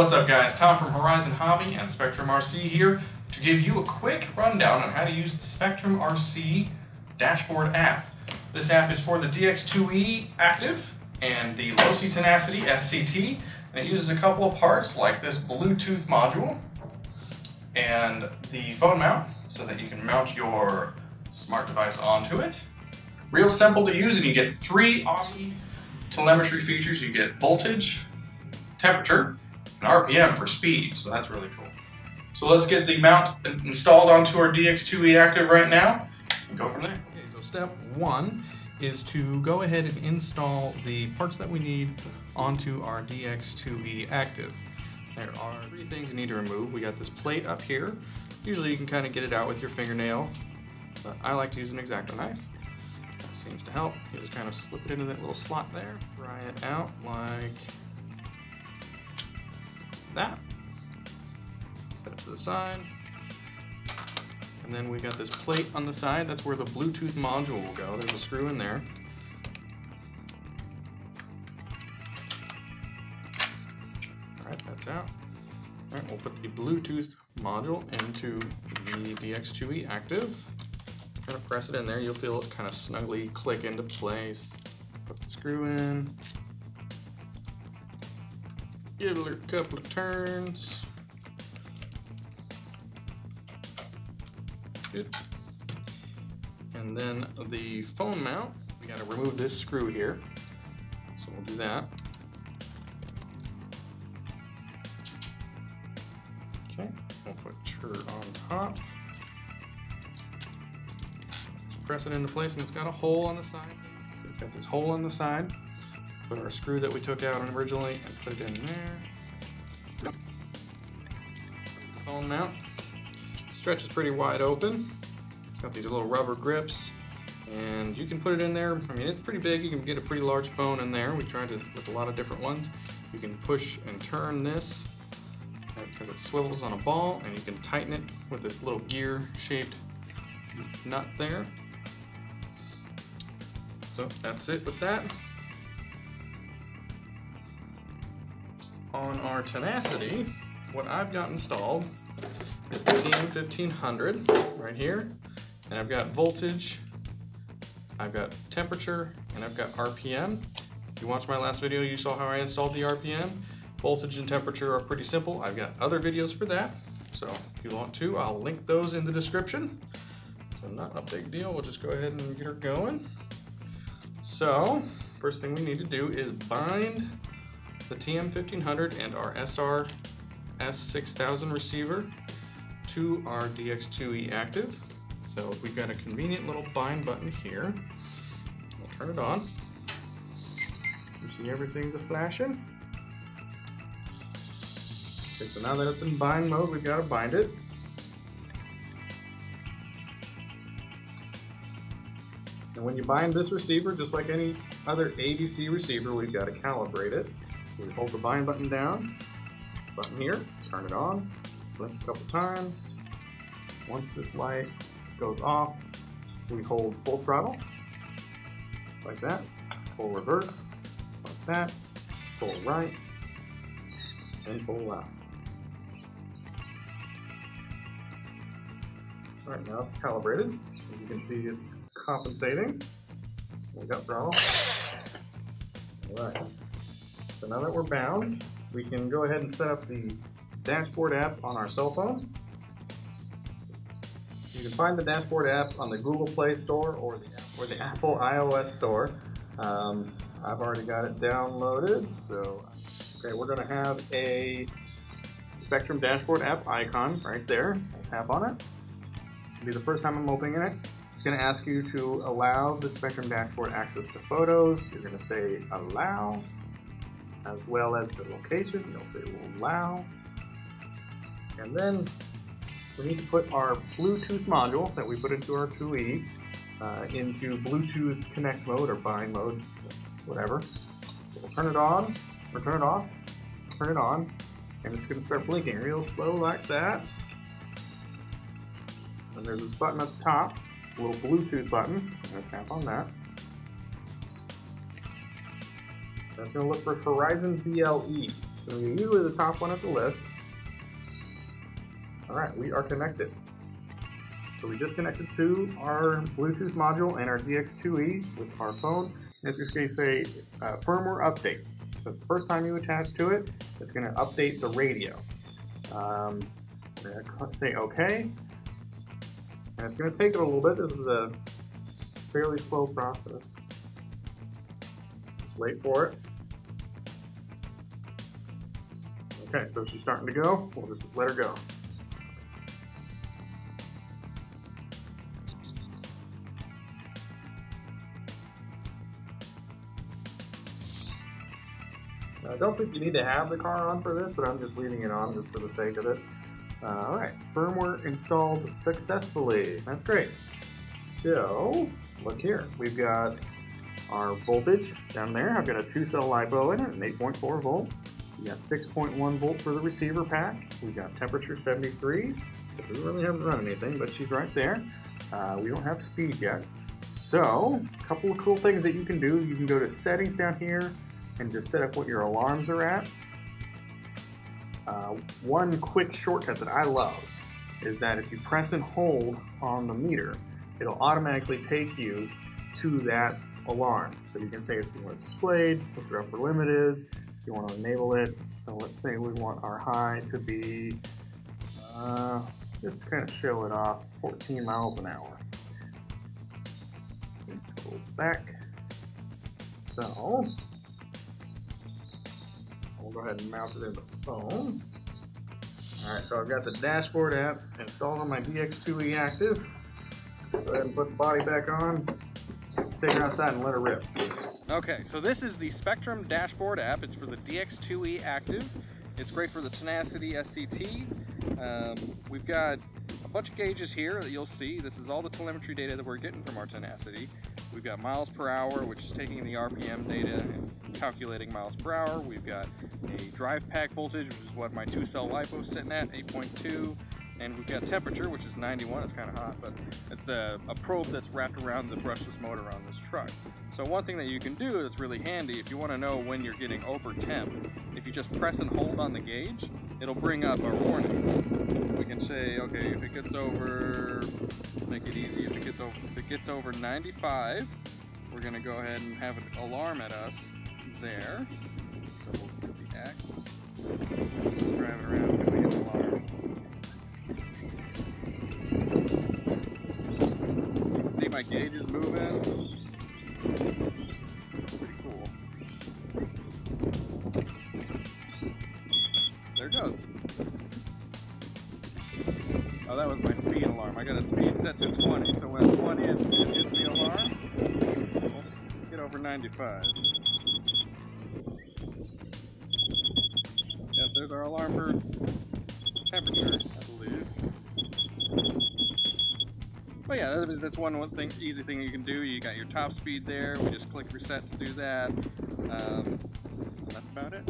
What's up guys, Tom from Horizon Hobby and Spektrum RC here to give you a quick rundown on how to use the Spektrum RC dashboard app. This app is for the DX2E Active and the Losi Tenacity SCT and it uses a couple of parts like this Bluetooth module and the phone mount so that you can mount your smart device onto it. Real simple to use and you get three awesome telemetry features. You get voltage, temperature, RPM for speed, so that's really cool. So let's get the mount installed onto our DX2E Active right now and go from there. Okay, so step one is to go ahead and install the parts that we need onto our DX2E Active. There are three things you need to remove. We got this plate up here. Usually you can kind of get it out with your fingernail, but I like to use an X-Acto knife. That seems to help. You just kind of slip it into that little slot there, pry it out like that. Set it to the side. And then we got this plate on the side. That's where the Bluetooth module will go. There's a screw in there. Alright, that's out. Alright, we'll put the Bluetooth module into the DX2E active. Kind of press it in there. You'll feel it kind of snugly click into place. Put the screw in. Give it a couple of turns. Good. And then the phone mount, we gotta remove this screw here. So we'll do that. Okay, we'll put her on top. Just press it into place and it's got a hole on the side. It's got this hole on the side. Put our screw that we took out originally and put it in there. Phone mount. Stretches pretty wide open. It's got these little rubber grips and you can put it in there. I mean, it's pretty big. You can get a pretty large phone in there. We tried it with a lot of different ones. You can push and turn this uh, because it swivels on a ball and you can tighten it with this little gear shaped nut there. So that's it with that. On our Tenacity, what I've got installed is the TM1500 right here. And I've got voltage, I've got temperature, and I've got RPM. If you watched my last video, you saw how I installed the RPM. Voltage and temperature are pretty simple. I've got other videos for that. So if you want to, I'll link those in the description. So not a big deal. We'll just go ahead and get her going. So first thing we need to do is bind the TM1500 and our SR S6000 receiver to our DX2E active. So we've got a convenient little bind button here. We'll turn it on. You see everything's flashing? Okay, so now that it's in bind mode, we've got to bind it. And when you bind this receiver, just like any other AVC receiver, we've got to calibrate it. We hold the bind button down, button here, turn it on, press a couple times. Once this light goes off, we hold full throttle, like that, full reverse, like that, full right, and full left. Alright, now it's calibrated. As you can see, it's compensating. We got throttle. Alright. So now that we're bound, we can go ahead and set up the dashboard app on our cell phone. You can find the dashboard app on the Google Play Store or the, or the Apple iOS Store. Um, I've already got it downloaded, so okay, we're going to have a Spektrum dashboard app icon right there. Tap on it. It'll be the first time I'm opening it. It's going to ask you to allow the Spektrum dashboard access to photos. You're going to say allow as well as the location. You'll say allow. And then we need to put our Bluetooth module that we put into our 2E uh, into Bluetooth connect mode or bind mode, whatever. We'll turn it on, or turn it off, turn it on, and it's going to start blinking real slow like that. And there's this button at the top, a little Bluetooth button. I'm going to tap on that. That's going to look for Horizon BLE. So usually the top one of the list. All right, we are connected. So we just connected to our Bluetooth module and our DX2E with our phone. And it's just going to say uh, firmware update. So the first time you attach to it, it's going to update the radio. Um, say OK. And it's going to take it a little bit. This is a fairly slow process. Just wait for it. Okay, so she's starting to go. We'll just let her go. I don't think you need to have the car on for this, but I'm just leaving it on just for the sake of it. Uh, Alright, firmware installed successfully. That's great. So, look here. We've got our voltage down there. I've got a two cell LiPo in it, an 8.4 volt. We got 6.1 volt for the receiver pack. We've got temperature 73. We really haven't run anything, but she's right there. Uh, we don't have speed yet. So, a couple of cool things that you can do. You can go to settings down here and just set up what your alarms are at. Uh, one quick shortcut that I love is that if you press and hold on the meter, it'll automatically take you to that alarm. So you can say if you want it displayed, what your upper limit is, you want to enable it. So let's say we want our high to be, uh, just kind of show it off, 14 miles an hour. Go back. So we'll go ahead and mount it in the phone. Alright, so I've got the dashboard app installed on my DX2E Active. Go ahead and put the body back on, take her outside and let her rip. Okay, so this is the Spektrum dashboard app. It's for the DX2E Active. It's great for the Tenacity SCT. Um, we've got a bunch of gauges here that you'll see. This is all the telemetry data that we're getting from our Tenacity. We've got miles per hour, which is taking the RPM data and calculating miles per hour. We've got a drive pack voltage, which is what my two cell LiPo is sitting at, 8.2. And we've got temperature, which is 91. It's kind of hot, but it's a, a, probe that's wrapped around the brushless motor on this truck. So one thing that you can do that's really handy, if you want to know when you're getting over temp, if you just press and hold on the gauge, it'll bring up our warnings. We can say, okay, if it gets over, make it easy, if it gets over, if it gets over 95, we're gonna go ahead and have an alarm at us there. So we'll put the X, my gauge is moving. Pretty cool. There it goes. Oh, that was my speed alarm. I got a speed set to 20, so when 20 it, it hits the alarm, get over 95. Yep, there's our alarm for temperature, I believe. But yeah, that's one, one thing, easy thing you can do. You got your top speed there. We just click reset to do that. Um, that's about it.